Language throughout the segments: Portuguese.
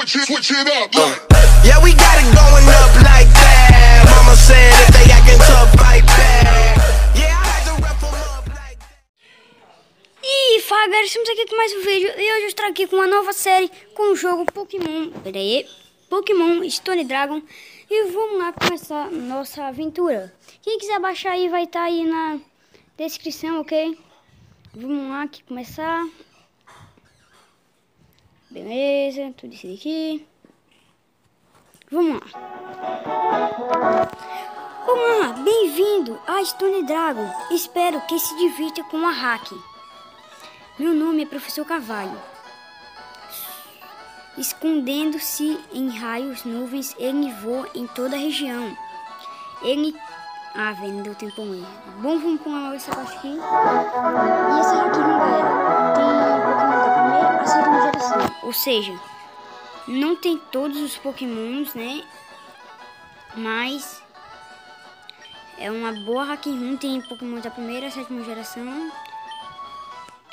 switch it, switch it up. Yeah, we got it going up like that. Mama said if they acting tough, like. E fala galera, estamos aqui com mais um vídeo e hoje eu estou aqui com uma nova série com o jogo Pokémon, pera aí, Pokémon Stone Dragon e vamos lá começar nossa aventura. Quem quiser baixar aí vai estar aí na descrição, ok? Vamos lá aqui começar. Beleza, tudo isso aqui. Vamos lá. Olá, bem-vindo a Stone Dragon. Espero que se divirta com a hack. Meu nome é Professor Carvalho. Escondendo-se em raios, nuvens, ele voa em toda a região. Ele. Ah, velho, não deu tempo aí. Bom, vamos pular essa parte aqui. E essa aqui, galera, tem Pokémon da primeira a segunda geração. Ou seja, não tem todos os Pokémons, né? Mas é uma boa hack room. Tem Pokémon da primeira a sétima geração.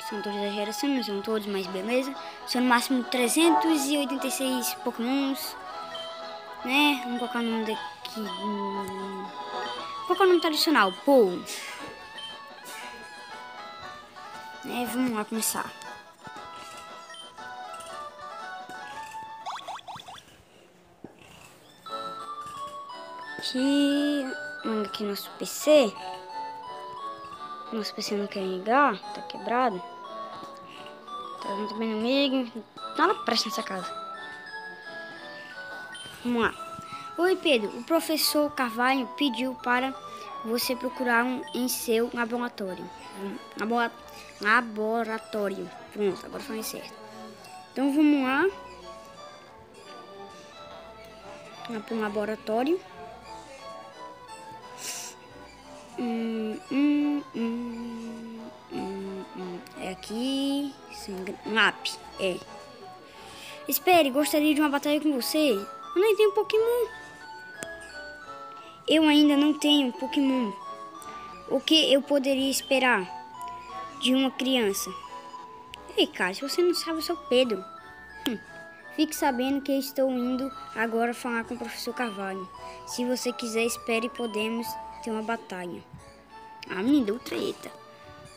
São todas as gerações, não são todos, mas beleza. São no máximo 386 Pokémons. Né? Vamos colocar o nome daqui. Vou colocar o nome tradicional, Paul. Né? Vamos lá começar. Aqui, manda aqui nosso PC. Nosso PC não quer ligar, tá quebrado. Tá vendo também inimigo. Nada presta nessa casa. Vamos lá. Oi Pedro, o professor Carvalho pediu para você procurar um em seu laboratório. Labora- Laboratório. Pronto, agora falei certo. Então vamos lá. Lá para um laboratório. Hum, hum, hum, hum, hum. É aqui. sangra- Lápis. É. Espere, gostaria de uma batalha com você? Eu nem tenho Pokémon. Eu ainda não tenho Pokémon. O que eu poderia esperar de uma criança? Ei, cara, se você não sabe, eu sou Pedro. Fique sabendo que estou indo agora falar com o professor Carvalho. Se você quiser, espere e podemos ter uma batalha. Ah, me deu treta.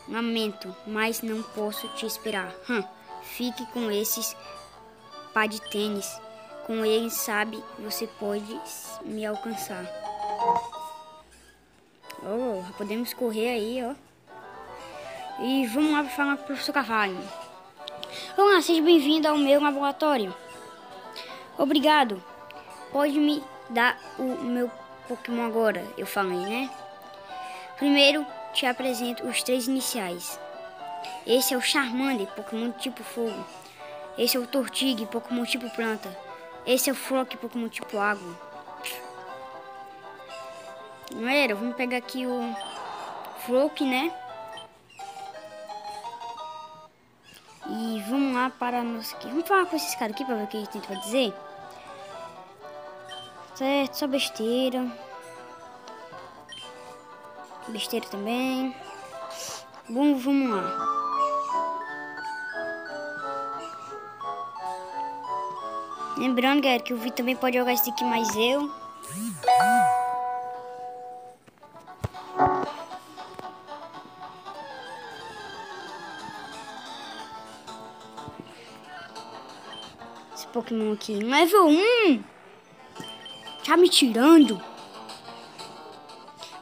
Lamento, mas não posso te esperar. Hum. Fique com esses pá de tênis. Com eles, sabe, você pode me alcançar. Oh, podemos correr aí, ó. E vamos lá falar com o professor Carvalho. Olá, seja bem-vindo ao meu laboratório. Obrigado. Pode me dar o meu Pokémon agora? Eu falei, né? Primeiro, te apresento os três iniciais. Esse é o Charmander, Pokémon tipo fogo. Esse é o Tortig, Pokémon tipo planta. Esse é o Flock, Pokémon tipo água. Galera, vamos pegar aqui o Flock, né? E vamos lá para nossa aqui. Vamos falar com esses caras aqui para ver o que eles tentam dizer. Certo, só besteira. Besteira também. Bom, vamos lá. Lembrando, galera, que o Vitor também pode jogar esse aqui mais eu. Pokémon aqui. Level 1! Tá me tirando?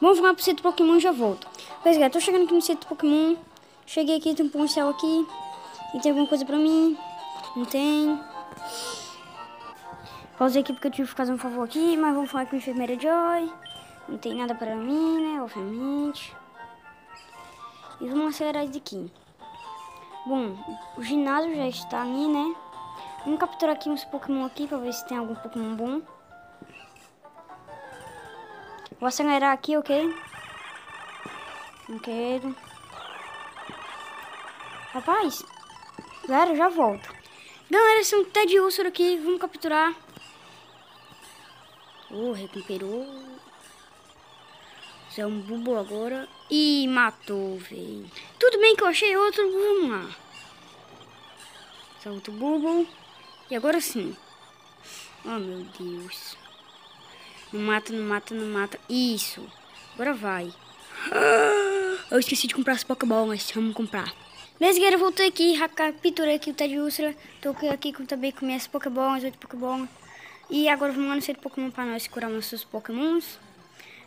Vamos jogar pro centro Pokémon e já volto. Pois galera, tô chegando aqui no centro Pokémon. Cheguei aqui, tem um policial aqui. E tem alguma coisa pra mim? Não tem. Pausei aqui porque eu tive que fazer um favor aqui, mas vamos falar com a enfermeira Joy. Não tem nada pra mim, né? Obviamente. E vamos acelerar isso daqui. Bom, o ginásio já está ali, né? Vamos capturar aqui uns Pokémon aqui pra ver se tem algum Pokémon bom. Vou acelerar aqui, ok? Não quero. Rapaz, galera, já volto. Galera, esse é um Ted Úrsula aqui. Vamos capturar. Oh, recuperou. Isso é um bubo agora. E matou, velho. Tudo bem que eu achei outro. Vamos lá. É outro bubo. E agora sim. Oh, meu Deus. Não mata, não mata, não mata. Isso. Agora vai. Eu esqueci de comprar as Pokéball, mas vamos comprar. Beleza, galera, voltei aqui, capturei aqui o Ted Úrsula. Tô aqui também com minhas Pokéballs, oito Pokéball. E agora vamos lá no centro Pokémon pra nós curar nossos Pokémons.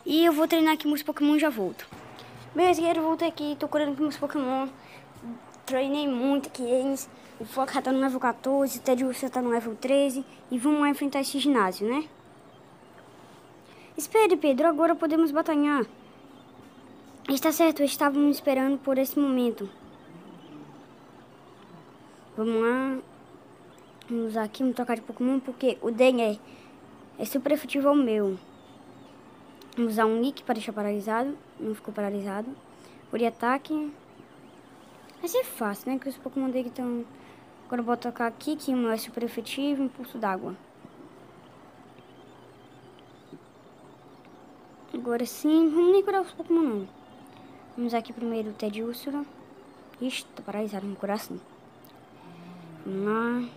E eu vou treinar aqui meus Pokémon e já volto. Beleza, galera, voltei aqui, tô curando aqui meus Pokémon. Treinei muito aqui eles. O Foca tá no level 14, o Ted Úrsula tá no level 13. E vamos enfrentar esse ginásio, né? Espere, Pedro, agora podemos batalhar. Está certo, estávamos esperando por esse momento. Vamos lá. Vamos usar aqui, vamos trocar de Pokémon, porque o Den é, é super efetivo ao meu. Vamos usar um Nick para deixar paralisado. Não ficou paralisado. Por ataque. Vai ser fácil, né? Que os Pokémon dele estão... Agora vou tocar aqui, que um é super efetivo, impulso d'água. Agora sim, vamos nem curar os Pokémon não. Vamos aqui primeiro o Ted Úrsula. Ixi, tá paralisado, curar assim. Vamos lá.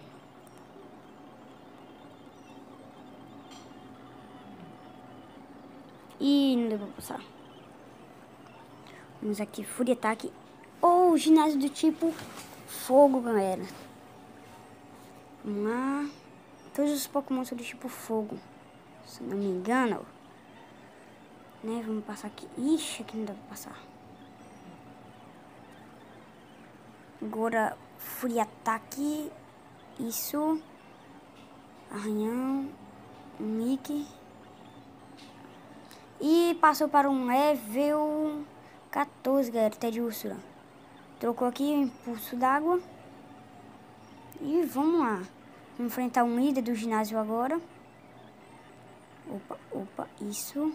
Ih, não deu pra passar. Vamos aqui, Fúria Ataque. Ou ginásio do tipo fogo, galera. Vamos lá. Todos os Pokémon são do tipo fogo. Se não me engano. Né, vamos passar aqui. Ixi, aqui não dá pra passar. Agora, Fúria Ataque. Isso. Arranhão. Mickey. E passou para um level 14, galera, Ted Úrsula. Trocou aqui o impulso d'água. Vamos lá. Vamos enfrentar um líder do ginásio agora. Opa, opa, isso.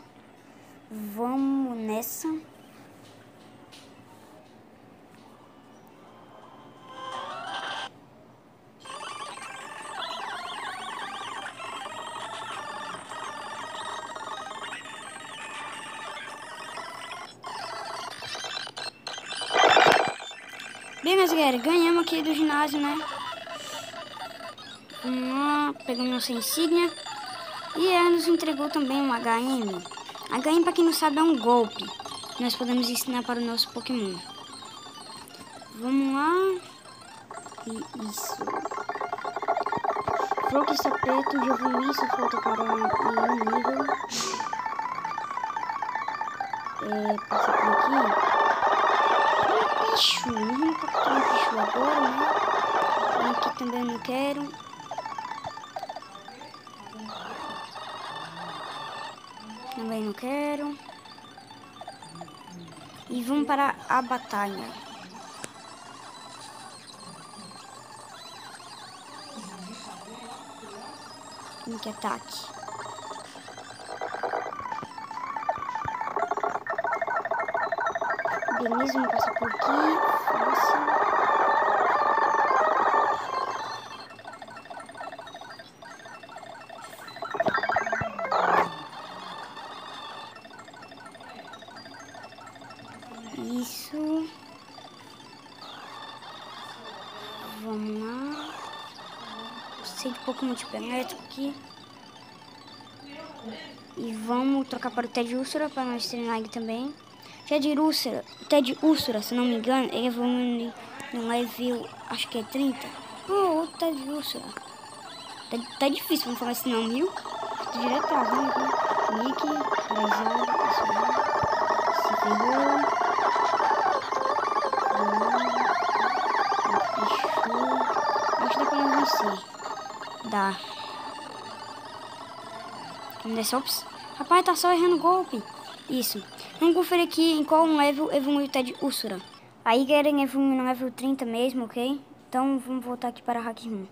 Vamos nessa. Bem, meus galera, ganhamos aqui do ginásio, né? Hum, pegamos nossa insígnia. E ela nos entregou também um HM. HM, pra quem não sabe, é um golpe. Que nós podemos ensinar para o nosso Pokémon. Vamos lá. Isso. Floque sapeto, Jovumiço, falta para um nível. É, passa por aqui. Pichu, não vamos capturar um Pichu agora, né? Aqui também não quero. Também não quero. E vamos para a batalha. Que ataque. Beleza, vamos passar por aqui. Sei de elétrico aqui. E vamos trocar para o Ted Úrsula para nós treinar ele também. Ted Úrsula, Ted Úrsula, se não me engano, ele evoluiu no level, acho que é 30. Oh, outro Ted Úrsula. Tá, tá difícil, vamos falar esse não, viu? Tô direto travando aqui. Nick, paralisado, isso aí. Se ferrou. Acho que dá pra vencer. Dá. Vamos descer, ops. Rapaz, tá só errando golpe. Isso. Vamos conferir aqui em qual level evoluiu o Ted Úrsula. Aí, galera, evoluiu no level 30 mesmo, ok? Então, vamos voltar aqui para Hack Room.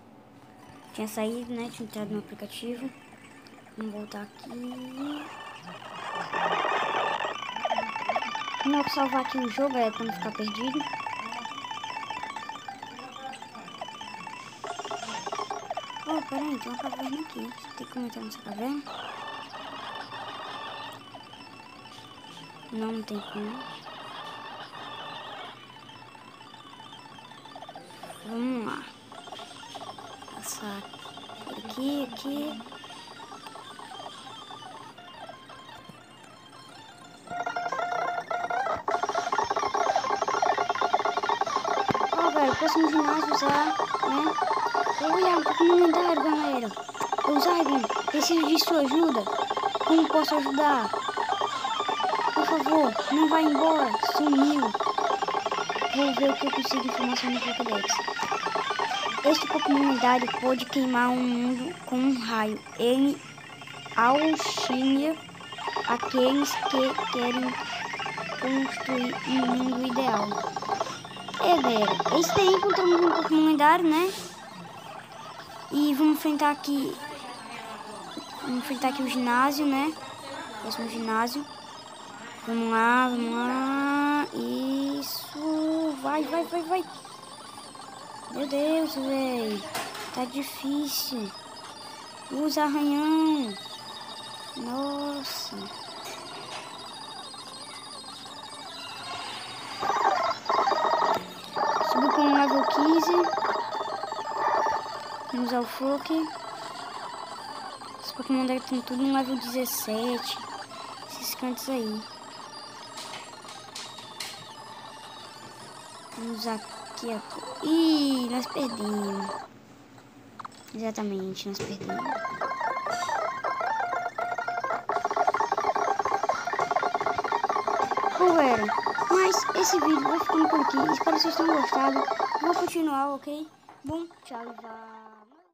Tinha saído, né? Tinha entrado no aplicativo. Vamos voltar aqui. Vamos salvar aqui o jogo, é pra não ficar perdido. Peraí, tem uma caverna aqui. Tem como entrar nessa caverna? Não, não tem como. Vamos lá. Passar por aqui, aqui. Ó, oh, velho, o próximo ginásio já, né? Olha, um Pokémon lendário, galera. O Zygon, preciso de sua ajuda. Como posso ajudar? Por favor, não vá embora. Sumiu. Vou ver o que eu consigo informação no Pokédex. Este Pokémon lendário pode queimar um mundo com um raio. Ele auxilia aqueles que querem construir um mundo ideal. É, galera, esse daí encontramos um Pokémon lendário, né? E vamos enfrentar aqui. Vamos enfrentar aqui o ginásio, né? Próximo ginásio. Vamos lá, vamos lá. Isso. Vai, vai, vai, vai. Meu Deus, velho. Tá difícil. Usa arranhão. Nossa. Subi com o level 15. Vamos usar o Flock. Os Pokémon devem ter tudo no level 17. Esses cantos aí. Vamos usar aqui a... Ih, nós perdemos. Exatamente, nós perdemos. Galera, mas esse vídeo vai ficando por aqui. Espero que vocês tenham gostado. Vou continuar, ok? Bom, tchau, vai.